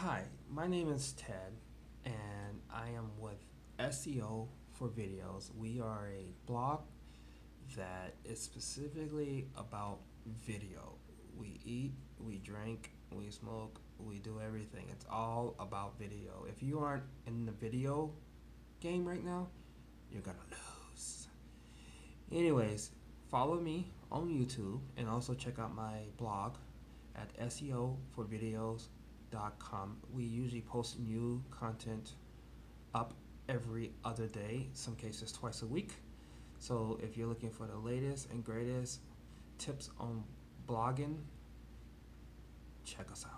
Hi, my name is Ted, and I am with SEO for Videos. We are a blog that is specifically about video. We eat, we drink, we smoke, we do everything. It's all about video. If you aren't in the video game right now, you're gonna lose. Anyways, follow me on YouTube and also check out my blog at SEO4videos.com. We usually post new content up every other day, some cases twice a week. So if you're looking for the latest and greatest tips on blogging, check us out.